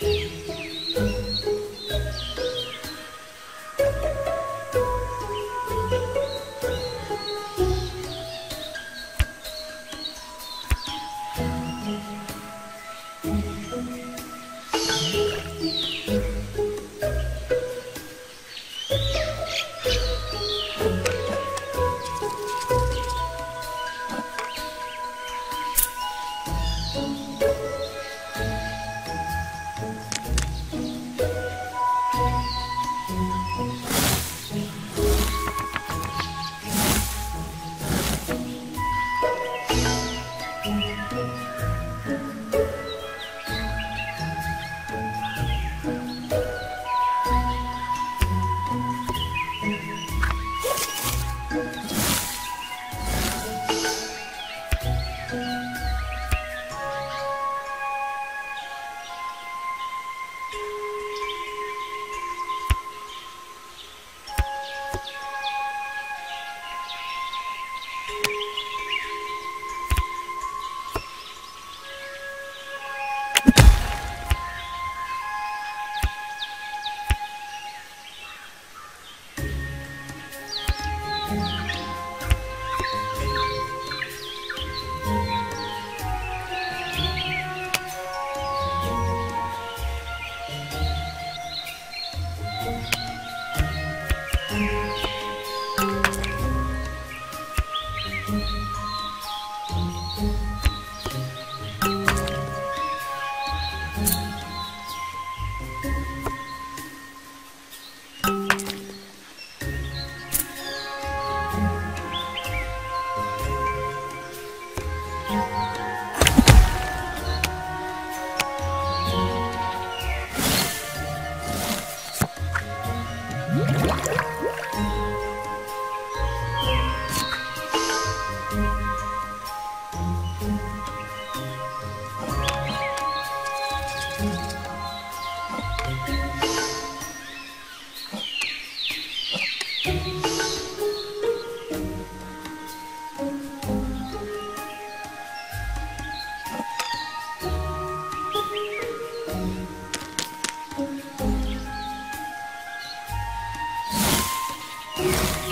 Música you.